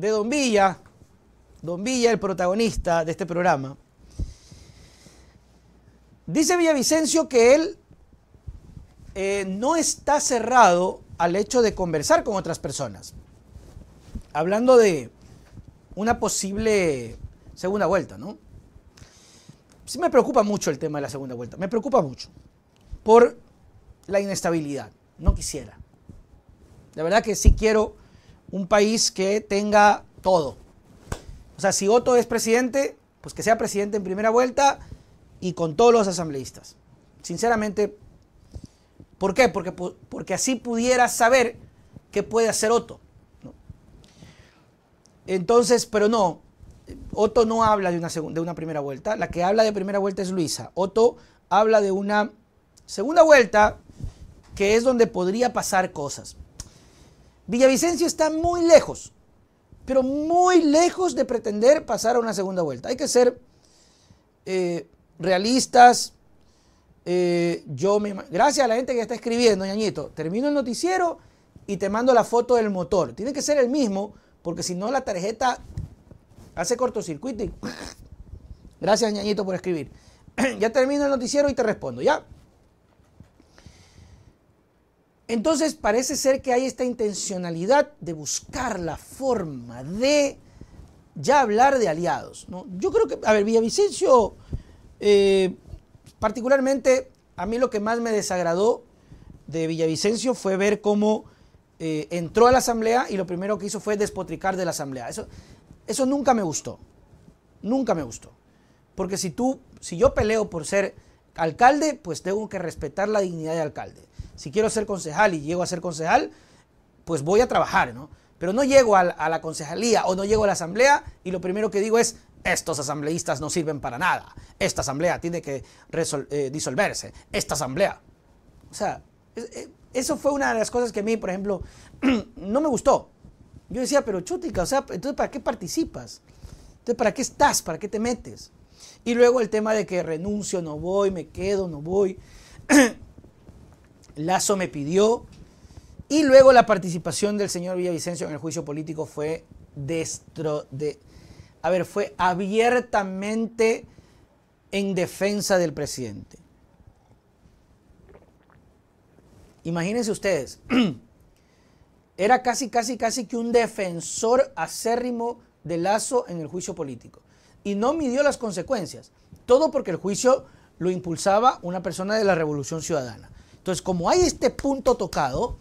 de Don Villa, Don Villa, el protagonista de este programa, dice Villavicencio que él eh, no está cerrado al hecho de conversar con otras personas. Hablando de una posible segunda vuelta, ¿no? Sí me preocupa mucho el tema de la segunda vuelta, me preocupa mucho por la inestabilidad. No quisiera. La verdad que sí quiero un país que tenga todo. O sea, si Otto es presidente, pues que sea presidente en primera vuelta y con todos los asambleístas. Sinceramente, ¿por qué? Porque, porque así pudiera saber qué puede hacer Otto. Entonces, pero no, Otto no habla de una, de una primera vuelta, la que habla de primera vuelta es Luisa. Otto habla de una segunda vuelta que es donde podría pasar cosas. Villavicencio está muy lejos, pero muy lejos de pretender pasar a una segunda vuelta. Hay que ser eh, realistas. Eh, yo me, gracias a la gente que está escribiendo, ñañito, termino el noticiero y te mando la foto del motor. Tiene que ser el mismo, porque si no la tarjeta hace cortocircuito. Gracias, ñañito, por escribir. ya termino el noticiero y te respondo, ¿ya? Entonces parece ser que hay esta intencionalidad de buscar la forma de ya hablar de aliados. ¿no? Yo creo que, a ver, Villavicencio, eh, particularmente, a mí lo que más me desagradó de Villavicencio fue ver cómo eh, entró a la asamblea y lo primero que hizo fue despotricar de la asamblea. Eso, eso nunca me gustó. Nunca me gustó. Porque si tú, si yo peleo por ser alcalde, pues tengo que respetar la dignidad de alcalde si quiero ser concejal y llego a ser concejal, pues voy a trabajar, ¿no? Pero no llego a, la concejalía o no llego a la asamblea y lo primero que digo es, estos asambleístas no sirven para nada. Esta asamblea tiene que eh, disolverse. Esta asamblea. O sea, eh, eso fue una de las cosas que a mí, por ejemplo, no me gustó. Yo decía, pero chutica, o sea, entonces ¿para qué participas? Entonces, ¿para qué estás? ¿Para qué te metes? Y luego el tema de que renuncio, no voy, me quedo, no voy. Lazo me pidió. Y luego la participación del señor Villavicencio en el juicio político fue destro de, a ver, fue abiertamente en defensa del presidente. Imagínense ustedes, era casi, casi, casi que un defensor acérrimo de Lazo en el juicio político. Y no midió las consecuencias. Todo porque el juicio lo impulsaba una persona de la Revolución Ciudadana. Entonces, como hay este punto tocado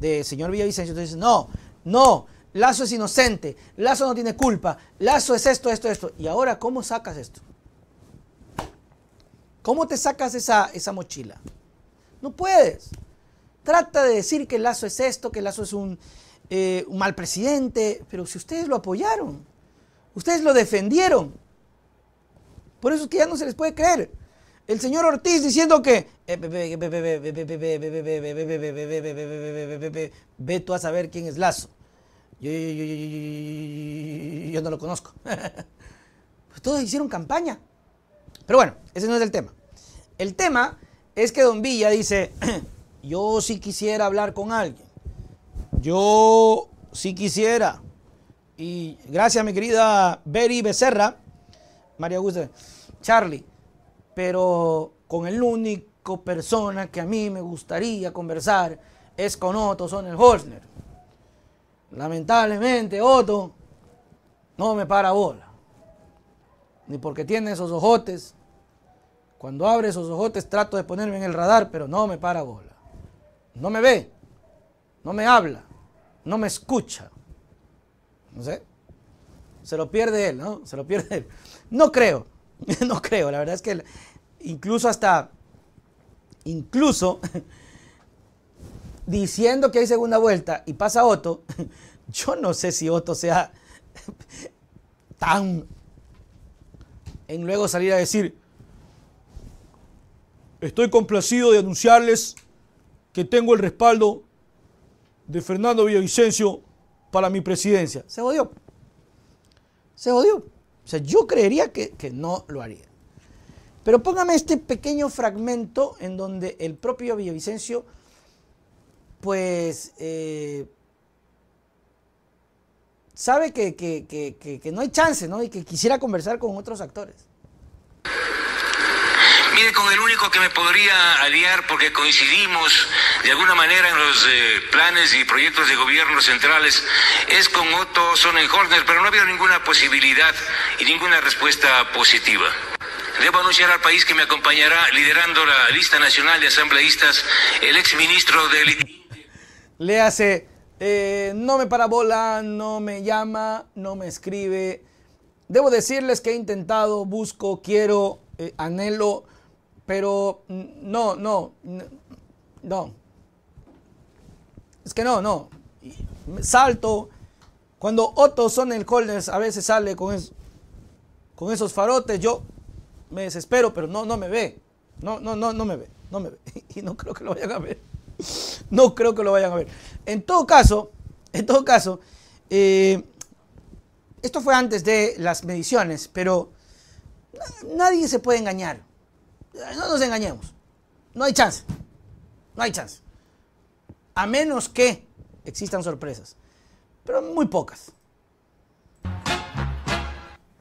de señor Villavicencio, entonces no, no, Lazo es inocente, Lazo no tiene culpa, Lazo es esto, esto, esto. Y ahora, ¿cómo sacas esto? ¿Cómo te sacas esa, esa mochila? No puedes. Trata de decir que Lazo es esto, que Lazo es un, eh, un mal presidente, pero si ustedes lo apoyaron, ustedes lo defendieron. Por eso es que ya no se les puede creer. El señor Ortiz diciendo que ve tú a saber quién es Lazo. Yo, no lo conozco. Pues todos hicieron campaña. Pero bueno, ese no es el tema. El tema es que Don Villa dice, yo sí quisiera hablar con alguien. Yo sí quisiera. Y gracias mi querida Beri Becerra, María Augusta, Charlie pero con el único persona que a mí me gustaría conversar es con Otto Sonnenholzner. Lamentablemente, Otto no me para bola. Ni porque tiene esos ojotes. Cuando abre esos ojotes trato de ponerme en el radar, pero no me para bola. No me ve, no me habla, no me escucha. No sé. Se lo pierde él, ¿no? Se lo pierde él. No creo. no creo, la verdad es que incluso hasta, incluso diciendo que hay segunda vuelta y pasa Otto, yo no sé si Otto sea tan en luego salir a decir, estoy complacido de anunciarles que tengo el respaldo de Fernando Villavicencio para mi presidencia. Se odió. Se odió. O sea, yo creería que, no lo haría. Pero póngame este pequeño fragmento en donde el propio Villavicencio, pues, eh, sabe que, que, que, que no hay chance, ¿no? Y que quisiera conversar con otros actores. Mire, con el único que me podría aliar, porque coincidimos de alguna manera en los eh, planes y proyectos de gobierno centrales, es con Otto Sonnenhorner, pero no ha habido ninguna posibilidad y ninguna respuesta positiva. Debo anunciar al país que me acompañará liderando la lista nacional de asambleístas el exministro del... Le hace, eh, no me parabola, no me llama, no me escribe. Debo decirles que he intentado, busco, quiero, eh, anhelo pero no, no, no. Es que no, no. Salto. Cuando Otto Sonnenholders a veces sale con, con esos farotes, yo me desespero, pero no, no me ve. No, no, no, no me ve. No me ve. Y no creo que lo vayan a ver. No creo que lo vayan a ver. En todo caso, en todo caso, eh, esto fue antes de las mediciones, pero nadie se puede engañar. No nos engañemos. No hay chance. No hay chance. A menos que existan sorpresas. Pero muy pocas.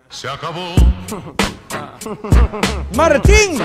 Se acabó. Martín.